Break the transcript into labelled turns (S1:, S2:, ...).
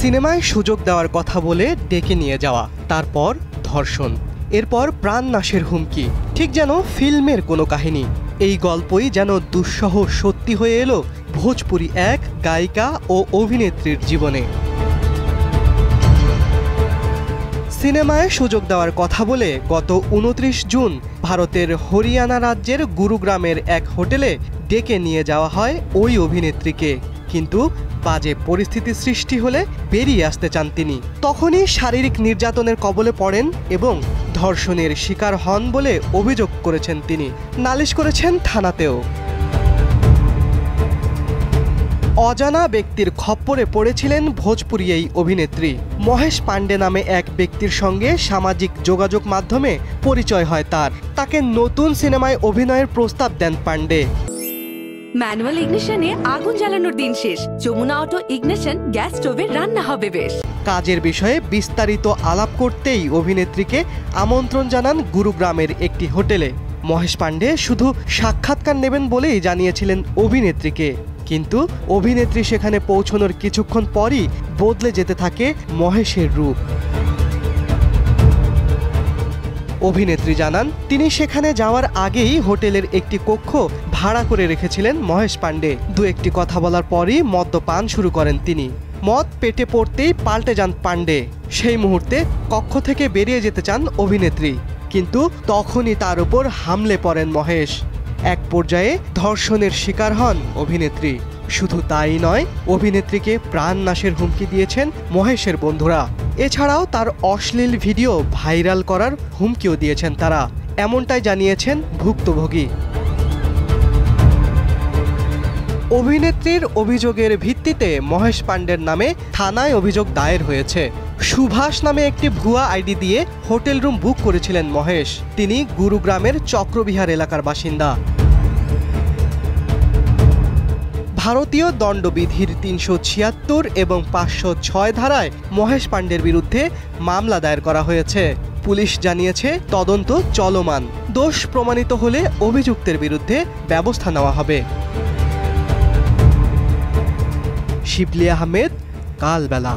S1: সিনেমায় সুযোগ দেওয়ার কথা বলে ডেকে নিয়ে যাওয়া, তারপর ধর্ষণ। এরপর প্রাণ নাশের হুমকি। ঠিক যেন ফিল্মের কোনো কাহিনী। এই গল্পই যেন দুঃসহ সত্যি হয়ে এলো ভোজপুরি এক গায়িকা ও অভিনেত্রীর জীবনে। সিনেমায় সুযোগ দেওয়ার কথা বলে গত উনত্রিশ জুন ভারতের হরিয়ানা রাজ্যের গুরুগ্রামের এক হোটেলে ডেকে নিয়ে যাওয়া হয় ওই অভিনেত্রীকে। কিন্তু বাজে পরিস্থিতি সৃষ্টি হলে বেরিয়ে আসতে চান তিনি। তখনই শারীরিক নির্যাতনের কবলে পড়েন এবং ধর্ষণের শিকার হন বলে অভিযোগ করেছেন তিনি। নালিশ করেছেন থানাতেও। অজানা ব্যক্তির খপ্পরে পড়েছিলেন ভোজপুরি এই অভিনেত্রী। মহেশ পাণ্ডে নামে এক ব্যক্তির সঙ্গে সামাজিক যোগাযোগ মাধ্যমে পরিচয় হয় তার। তাকে নতুন সিনেমায় অভিনয়ের প্রস্তাব দেন পাণ্ডে।
S2: ম্যানুয়াল ইগনিশনে আগুন জ্বালানোর দিন শেষ। যমুনা অটো ইগনিশন গ্যাস স্টোভে রান্না হবে বেশ।
S1: কাজের বিষয়ে বিস্তারিত আলাপ করতেই অভিনেত্রীকে আমন্ত্রণ জানান গুরুগ্রামের একটি হোটেলে। মহেশ পাণ্ডে শুধু সাক্ষাৎকার নেবেন বলেই জানিয়েছিলেন অভিনেত্রীকে। কিন্তু অভিনেত্রী সেখানে পৌঁছানোর কিছুক্ষণ পরই বদলে যেতে থাকে মহেশের রূপ। অভিনেত্রী জানান, তিনি সেখানে যাওয়ার আগেই হোটেলের একটি কক্ষ ভাড়া করে রেখেছিলেন মহেশ পাণ্ডে। দু একটি কথা বলার পরই মদ্যপান শুরু করেন তিনি। মদ পেটে পড়তেই পাল্টে যান পাণ্ডে। সেই মুহূর্তে কক্ষ থেকে বেরিয়ে যেতে চান অভিনেত্রী। কিন্তু তখনই তার উপর হামলে পড়েন মহেশ। এক পর্যায়ে ধর্ষণের শিকার হন অভিনেত্রী। শুধু তাই নয়, অভিনেত্রীকে প্রাণ নাশের হুমকি দিয়েছেন মহেশের বন্ধুরা। এছাড়াও তার অশ্লীল ভিডিও ভাইরাল করার হুমকিও দিয়েছেন তারা। এমনটাই জানিয়েছেন ভুক্তভোগী। অভিনেত্রীর অভিযোগের ভিত্তিতে মহেশ পাণ্ডের নামে থানায় অভিযোগ দায়ের হয়েছে। সুভাষ নামে একটি ভুয়া আইডি দিয়ে হোটেল রুম বুক করেছিলেন মহেশ। তিনি গুরুগ্রামের চক্রবিহার এলাকার বাসিন্দা। ভারতীয় দণ্ডবিধির তিনশো ছিয়াত্তর এবং পাঁচশো ছয় ধারায় মহেশ পাণ্ডের বিরুদ্ধে মামলা দায়ের করা হয়েছে। পুলিশ জানিয়েছে, তদন্ত চলমান। দোষ প্রমাণিত হলে অভিযুক্তের বিরুদ্ধে ব্যবস্থা নেওয়া হবে। শিবলি আহমেদ কালবেলা